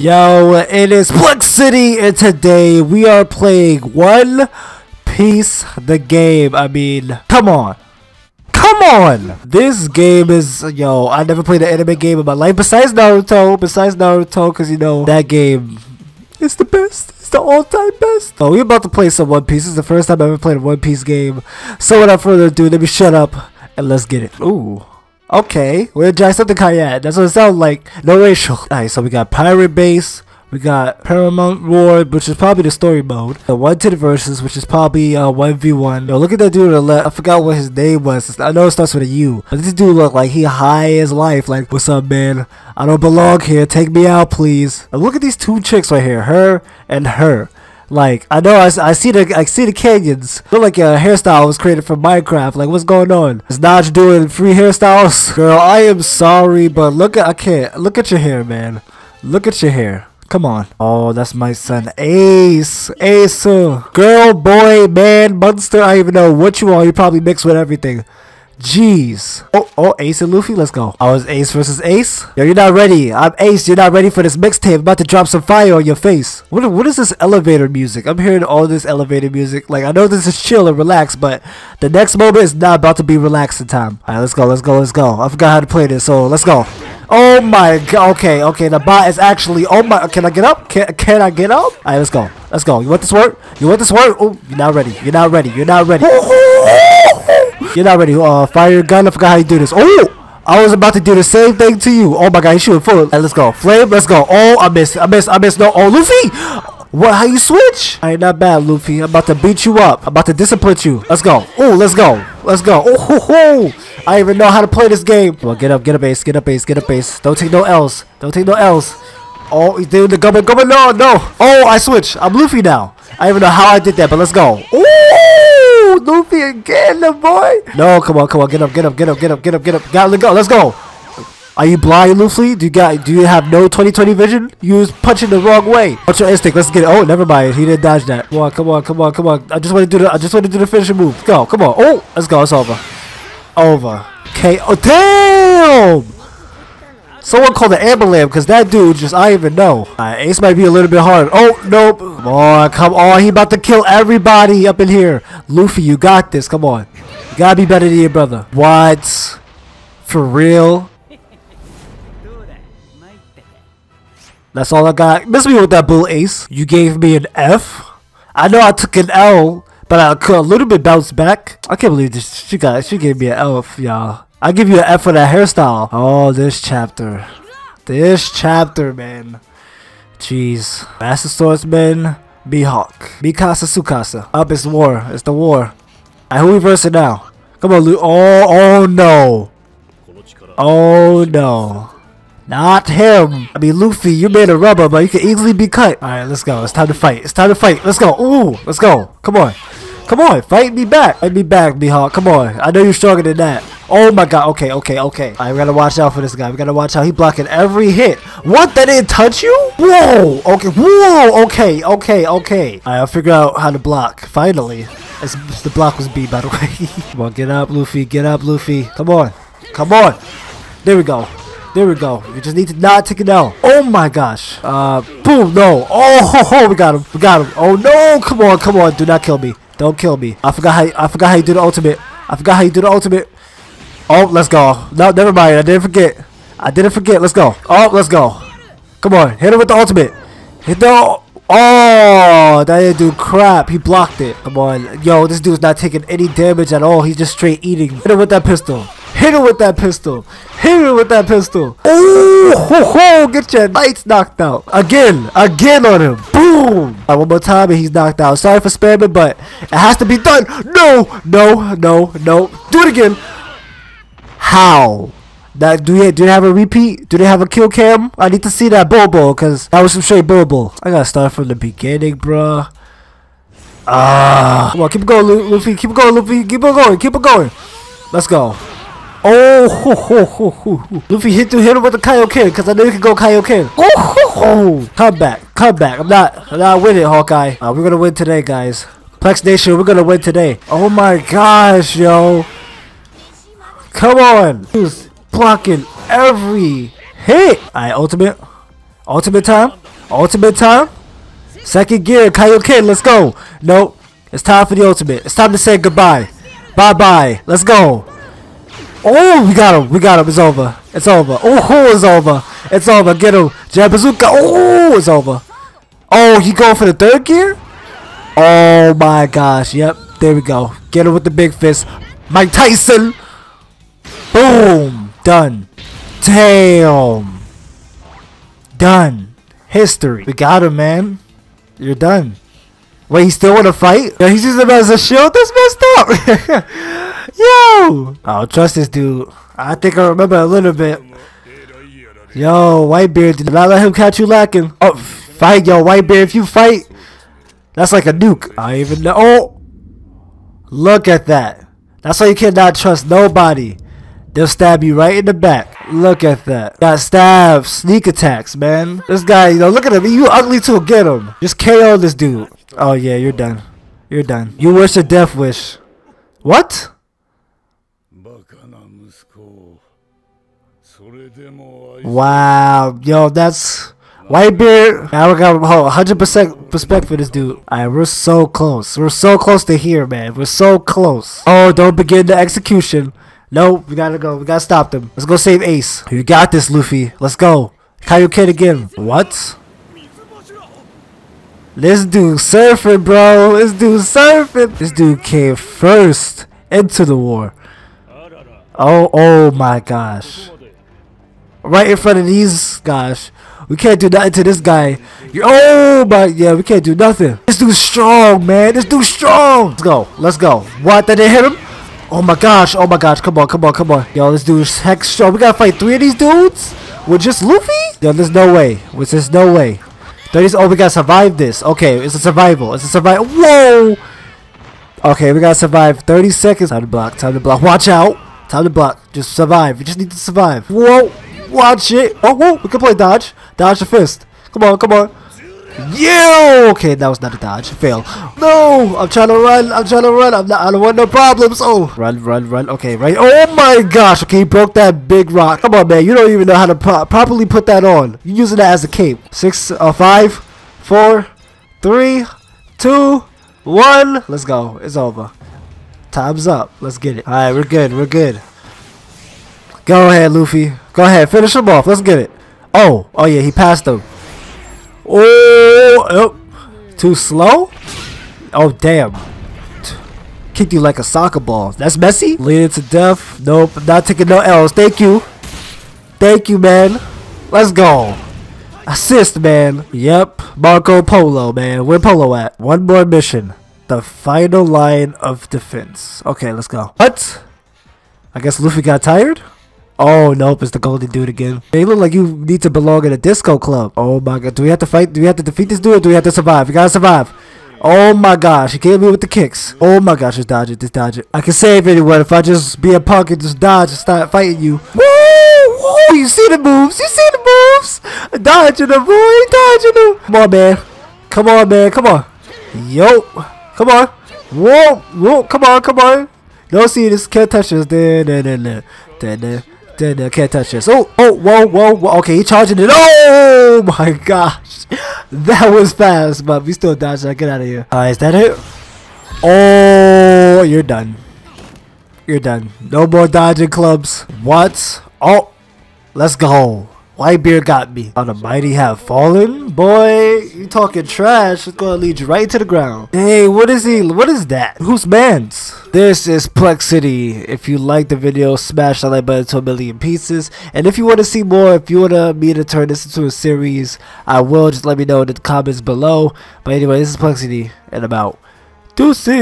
Yo, it is Plexiety, and today we are playing One Piece the game. I mean, come on. Come on! This game is, yo, I never played an anime game in my life besides Naruto, besides Naruto, because, you know, that game is the best. It's the all-time best. Oh, we're about to play some One Piece. This is the first time I ever played a One Piece game. So without further ado, let me shut up and let's get it. Ooh. Okay, we're Jacksepticeye. That's what it sounds like. No racial. Alright, so we got Pirate Base. We got Paramount War, which is probably the story mode. The one to the verses, which is probably uh, 1v1. Yo, look at that dude on the left. I forgot what his name was. I know it starts with a U. But this dude look like he high as life. Like, what's up, man? I don't belong here. Take me out, please. And look at these two chicks right here. Her and her. Like I know I, I see the I see the canyons. Look like a hairstyle was created from Minecraft. Like what's going on? Is Naj doing free hairstyles? Girl, I am sorry, but look at I can't look at your hair, man. Look at your hair. Come on. Oh, that's my son. Ace. Ace. Uh, girl, boy, man, monster. I don't even know what you are. You probably mixed with everything. Jeez. Oh, oh, Ace and Luffy, let's go. I was Ace versus Ace. Yo, you're not ready. I'm Ace. You're not ready for this mixtape. About to drop some fire on your face. What, what is this elevator music? I'm hearing all this elevator music. Like, I know this is chill and relaxed, but the next moment is not about to be relaxing time. All right, let's go, let's go, let's go. I forgot how to play this, so let's go. Oh my god. Okay, okay. The bot is actually. Oh my. Can I get up? Can, can I get up? All right, let's go. Let's go. You want this work? You want this work? Oh, you're not ready. You're not ready. You're not ready. You're not ready. Uh, fire your gun. I forgot how you do this. Oh! I was about to do the same thing to you. Oh my god, he's shooting full. Right, let's go. Flame, let's go. Oh, I missed. I missed. I missed. No. Oh, Luffy! What? How you switch? Alright, not bad, Luffy. I'm about to beat you up. I'm about to discipline you. Let's go. Oh, let's go. Let's go. Oh, ho, ho. I even know how to play this game. On, get up, get up, base, get up, base, get up, base. Don't take no L's. Don't take no L's. Oh, doing the government, government. No, no. Oh, I switch. I'm Luffy now. I don't even know how I did that, but let's go. Luffy again, the boy. No, come on, come on, get up, get up, get up, get up, get up, get up. Gotta go. Let's go. Are you blind, Luffy? Do you got? Do you have no 20/20 vision? You was punching the wrong way. What's your instinct? Let's get it. Oh, never mind. He didn't dodge that. Come on, come on, come on, come on. I just want to do the. I just want to do the finishing move. Go. Come on. Oh, let's go. It's over. Over. Okay. Oh, damn! Someone called the Lamb because that dude just, I even know. Ace might be a little bit hard. Oh, nope. Come on, come on. He about to kill everybody up in here. Luffy, you got this. Come on. You gotta be better than your brother. What? For real? That's all I got. Miss me with that bull ace. You gave me an F. I know I took an L, but I could a little bit bounce back. I can't believe this. She got. She gave me an F, y'all. I give you an F for that hairstyle. Oh, this chapter. This chapter, man. Jeez. Master Swordsman, Mihawk. Mikasa Sukasa. Up, it's war. It's the war. Alright, who we versing now? Come on, Lu. Oh, oh no. Oh no. Not him. I mean, Luffy, you made a rubber, but you can easily be cut. Alright, let's go. It's time to fight. It's time to fight. Let's go. Ooh, let's go. Come on. Come on. Fight me back. Fight me back, Mihawk. Come on. I know you're stronger than that. Oh my god. Okay, okay, okay. Alright, we gotta watch out for this guy. We gotta watch out. He blocking every hit. What? That didn't touch you? Whoa. Okay. Whoa. Okay. Okay. Okay. I'll figure out how to block. Finally. It's, the block was B, by the way. Come on. Get up, Luffy. Get up, Luffy. Come on. Come on. There we go. There we go. We just need to not take it down. Oh my gosh. Uh, boom. No. Oh, ho, ho, we got him. We got him. Oh no. Come on. Come on. Do not kill me. Don't kill me. I forgot how. I forgot how you do the ultimate. I forgot how you do the ultimate. Oh, let's go. No, never mind. I didn't forget. I didn't forget. Let's go. Oh, let's go. Come on. Hit him with the ultimate. Hit the. Oh, that didn't do crap. He blocked it. Come on. Yo, this dude's not taking any damage at all. He's just straight eating. Hit him with that pistol. Hit him with that pistol. Hit him with that pistol. Oh, ho, ho, get your knights knocked out. Again. Again on him. Boom. Right, one more time and he's knocked out. Sorry for spamming, but it has to be done. No, no, no, no. Do it again. How? That do you do they have a repeat? Do they have a kill cam? I need to see that Bobo because that was some straight Bobo. I gotta start from the beginning, bruh. Ah, come on, keep going, Luffy. Keep going, Luffy. Keep on going. Keep on going. Let's go. Oh, ho, ho, ho, ho. Luffy hit to hit him with the Kaioken because I know you can go Kaioken. Oh, come back, come back. I'm not, I'm not winning, Hawkeye. Uh, we're gonna win today, guys. Plex Nation, we're gonna win today. Oh my gosh, yo. Come on. He's blocking every hit. Alright, ultimate. Ultimate time. Ultimate time? Second gear, Kaioken, let's go. Nope. It's time for the ultimate. It's time to say goodbye. Bye bye. Let's go. Oh, we got him. We got him. It's over. It's over. Oh, it's over. It's over. Get him. Jab bazooka. Oh, it's over. Oh, he going for the third gear? Oh my gosh. Yep. There we go. Get him with the big fist. Mike Tyson. Boom. Done. Damn. Done. History. We got him, man. You're done. Wait, he still want to fight? Yeah, he's using him as a shield? That's messed up. Yo. I don't trust this dude. I think I remember a little bit. Yo, Whitebeard, did not let him catch you lacking. Oh, fight, yo, Whitebeard. If you fight, that's like a nuke. I even know. Oh, look at that. That's why you cannot trust nobody. They'll stab you right in the back. Look at that. Got stab, sneak attacks, man. This guy, you know, look at him. You ugly too. Get him. Just KO this dude. Oh, yeah, you're done. You're done. You wish a death wish. What? Wow. Yo, that's... Whitebeard, I got 100% respect for this dude. Alright, we're so close. We're so close to here, man. We're so close. Oh, don't begin the execution. Nope, we gotta go. We gotta stop them. Let's go save Ace. You got this, Luffy. Let's go. Kaioken again. What? This dude surfing, bro. This dude surfing. This dude came first into the war. Oh, oh my gosh. Right in front of these guys. We can't do nothing to this guy. You're, oh my, yeah, we can't do nothing. This dude's strong, man. This dude's strong. Let's go. Let's go. What? Did they hit him? Oh my gosh. Oh my gosh. Come on, come on, come on. Yo, let's do this dude's heck strong. We gotta fight three of these dudes? With just Luffy? Yo, there's no way. With there's no way. 30, oh, we gotta survive this. Okay, it's a survival. It's a survival. Whoa! Okay, we gotta survive 30 seconds. Time to block. Time to block. Watch out. Time to block. Just survive. You just need to survive. Whoa! Watch it. Oh, whoa! We can play dodge. Dodge the fist. Come on, come on. Yeah. Okay, that was not a dodge. Fail. No, I'm trying to run. I'm trying to run. I'm not. I don't want no problems. Oh, run, run, run. Okay, right. Oh my gosh. Okay, he broke that big rock. Come on, man. You don't even know how to pro properly put that on. You're using that as a cape. Six, uh, five, four, three, two, one. Let's go. It's over. Time's up. Let's get it. All right, we're good. We're good. Go ahead, Luffy. Go ahead. Finish him off. Let's get it. Oh, oh yeah, he passed him. Oh, oh, too slow? Oh, damn. Kicked you like a soccer ball. That's messy? Leading to death. Nope, not taking no L's. Thank you. Thank you, man. Let's go. Assist, man. Yep, Marco Polo, man. Where Polo at? One more mission. The final line of defense. Okay, let's go. What? I guess Luffy got tired? Oh, nope, it's the golden dude again. They look like you need to belong in a disco club. Oh my god, do we have to fight? Do we have to defeat this dude or do we have to survive? We gotta survive. Oh my gosh, he killed me with the kicks. Oh my gosh, just dodge it, just dodge it. I can save anyone if I just be a punk and just dodge and start fighting you. Woo! Woo! You see the moves, you see the moves. Dodging them, boy, dodging them. Come on, man. Come on, man, come on. Yo, come on. Whoa, whoa, come on, come on. Don't see this, can't touch this. Da, da, da, da, da. Then uh, can't touch this. Oh, oh, whoa, whoa, whoa. Okay, he charging it. Oh my gosh, that was fast, but we still dodged that. Get out of here. Uh, is that it? Oh, you're done. You're done. No more dodging clubs. What? Oh, let's go. Whitebeard got me. On the mighty have fallen? Boy, you talking trash. It's gonna lead you right to the ground. Hey, what is he? What is that? Who's man's? This is Plexiety. If you like the video, smash that like button to a million pieces. And if you want to see more, if you want me to turn this into a series, I will. Just let me know in the comments below. But anyway, this is Plexiety. And about. Deuces!